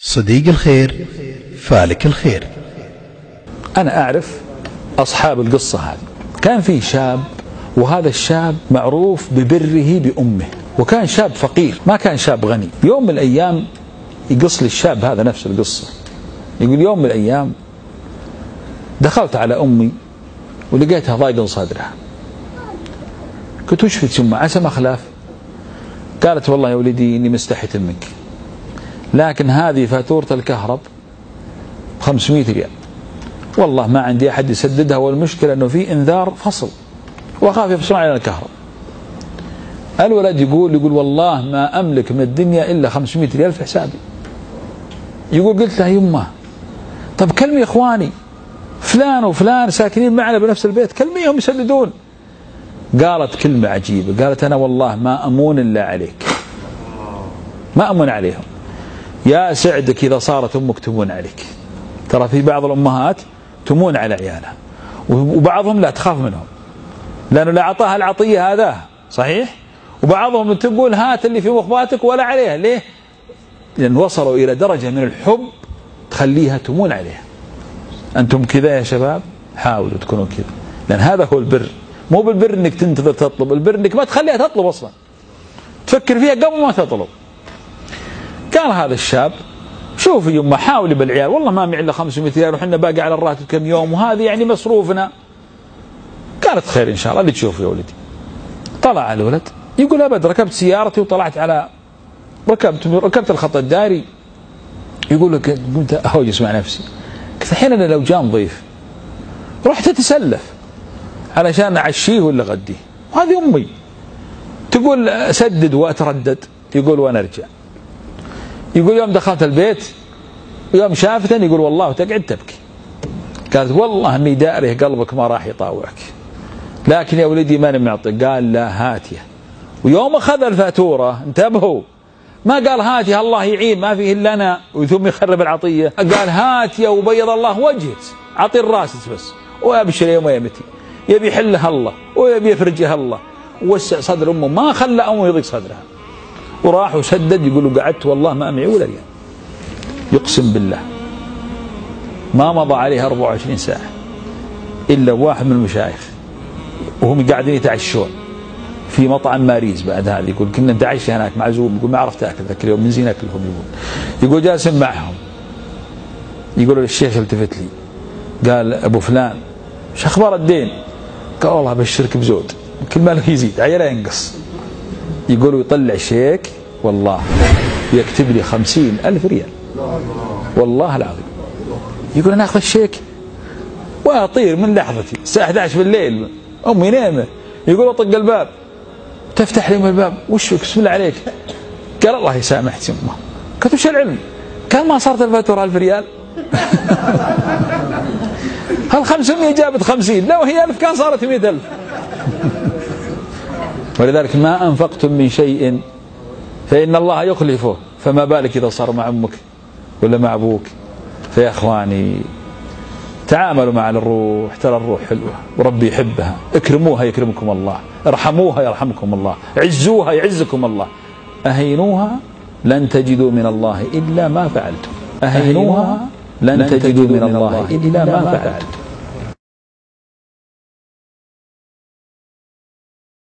صديق الخير فالك الخير. أنا أعرف أصحاب القصة هذه. كان في شاب وهذا الشاب معروف ببره بأمه. وكان شاب فقير ما كان شاب غني. يوم من الأيام يقص لي الشاب هذا نفس القصة. يقول يوم من الأيام دخلت على أمي ولقيتها ضايقا صدرها. قلت وش فيك ثم عسى ما خلاف. قالت والله يا ولدي إني مستحيت منك. لكن هذه فاتورة الكهرب 500 ريال. والله ما عندي أحد يسددها والمشكلة أنه في إنذار فصل وأخاف يفصلون علينا الكهرب. الولد يقول يقول والله ما أملك من الدنيا إلا 500 ريال في حسابي. يقول قلت لها يمه طب كلمي إخواني فلان وفلان ساكنين معنا بنفس البيت كلميهم يسددون. قالت كلمة عجيبة قالت أنا والله ما أمون إلا عليك. ما أمون عليهم. يا سعدك إذا صارت أمك تمون عليك. ترى في بعض الأمهات تمون على عيالها وبعضهم لا تخاف منهم لأنه لا أعطاها العطية هذا صحيح؟ وبعضهم تقول هات اللي في مخباتك ولا عليها ليه؟ لأن وصلوا إلى درجة من الحب تخليها تمون عليها. أنتم كذا يا شباب؟ حاولوا تكونوا كذا. لأن هذا هو البر مو بالبر إنك تنتظر تطلب البر إنك ما تخليها تطلب أصلا. تفكر فيها قبل ما تطلب. قال هذا الشاب شوفي يما حاولي بالعيال والله ما معي إلا 500 ريال وحنا باقي على الراتب كم يوم وهذه يعني مصروفنا. قالت خير إن شاء الله اللي تشوفه يا ولدي. طلع الولد يقول أبد ركبت سيارتي وطلعت على ركبت ركبت الخط الدائري. يقول لك قلت اهوجس مع نفسي. قلت الحين أنا لو جاء ضيف رحت أتسلف علشان أعشيه ولا غديه وهذه أمي. تقول سدد وأتردد يقول وأنا أرجع. يقول يوم دخلت البيت يوم شافتني يقول والله تقعد تبكي. قالت والله أني داري قلبك ما راح يطاوعك. لكن يا ولدي ماني معطي قال لا هاتية. ويوم أخذ الفاتورة انتبهوا. ما قال هاتي الله يعين ما فيه إلا أنا. ثم يخرب العطية. قال هاتي وبيض الله وجهك. اعطي الراس بس. وأبشر يوم يمتي. يبي يحلها الله ويبي يفرجها الله. وسع صدر أمه. ما خلى أمه يضيق صدرها. وراح وسدد يقول قعدت والله ما معي ولا ريال. يقسم بالله. ما مضى عليه 24 ساعة. إلا واحد من المشايخ. وهم قاعدين يتعشون. في مطعم ماريز بعد هذا. يقول كنا نتعشى هناك معزوم يقول ما عرفت أكل ذاك اليوم. من زين أكلهم يقول. يقول جالس معهم. يقولوا للشيخ التفت لي. قال أبو فلان إيش أخبار الدين؟ قال والله أبشرك بزود. كل ماله يزيد. عيله ينقص. يقولوا يطلع شيك والله. يكتب لي خمسين ألف ريال. والله العظيم. يقول أنا أخذ الشيك. وأطير من لحظتي. الساعة 11 بالليل. أمي نايمة. يقول أطق الباب. تفتح لي الباب. وش بسم الله عليك؟ قال الله يسامحك يمه قلت وش العلم. قال ما صارت الفاتورة ألف ريال؟ هل 500 جابت 50 لو هي ألف كان صارت 100 ألف. ولذلك ما أنفقتم من شيء فإن الله يخلفه. فما بالك إذا صار مع أمك ولا مع أبوك؟ فيا أخواني تعاملوا مع الروح. ترى الروح حلوة وربي يحبها. اكرموها يكرمكم الله. ارحموها يرحمكم الله. عزوها يعزكم الله. أهينوها لن تجدوا من الله إلا ما فعلتم. أهينوها لن تجدوا من الله إلا ما فعلتم.